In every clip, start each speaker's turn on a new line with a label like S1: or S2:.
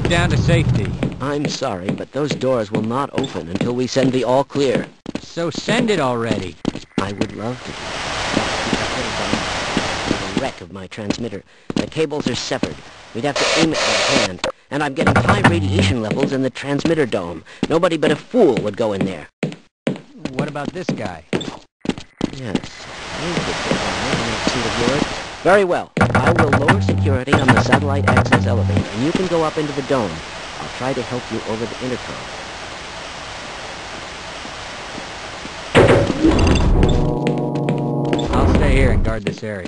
S1: get down to safety.
S2: I'm sorry, but those doors will not open until we send the all clear.
S1: So send it already.
S2: I would love to. The wreck of my transmitter. The cables are severed. We'd have to aim it by hand. And I'm getting high radiation levels in the transmitter dome. Nobody but a fool would go in there.
S1: What about this guy?
S2: Yes. Very well. I will lower security on the satellite access elevator, and you can go up into the dome. I'll try to help you over the
S1: intercom. I'll stay here and guard this area.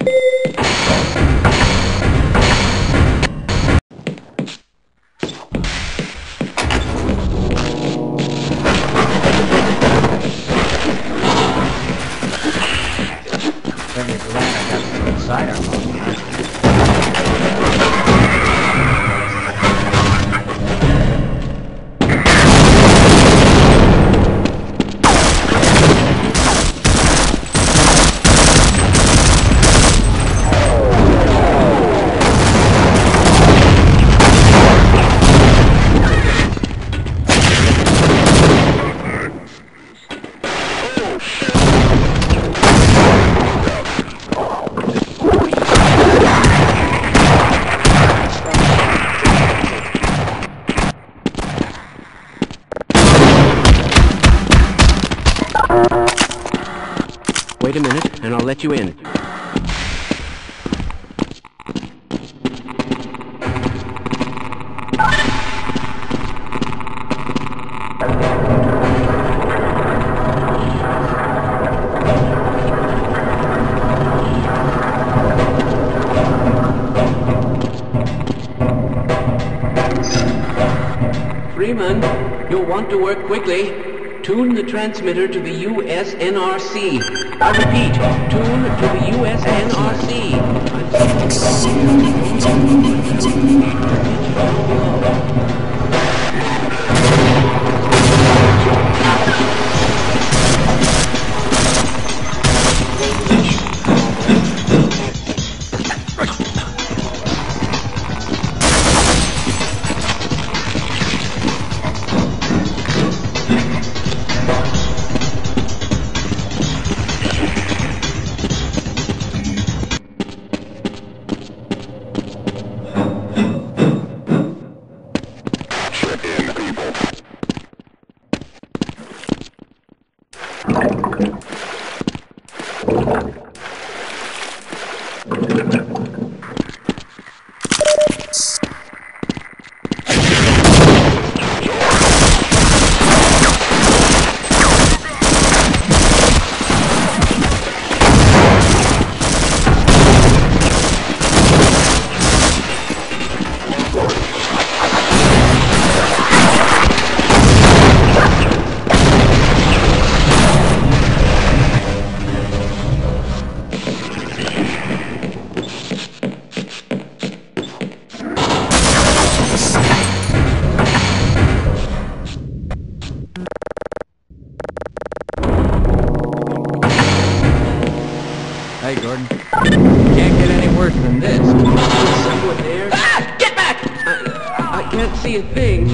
S2: Wait a minute, and I'll let you in. Freeman, you'll want to work quickly. Tune the transmitter to the USNRC. I repeat, tune to the USNRC.
S1: Hey, Gordon. Can't get any worse than this.
S2: Someone there? Ah! Get back! I, I can't see a thing.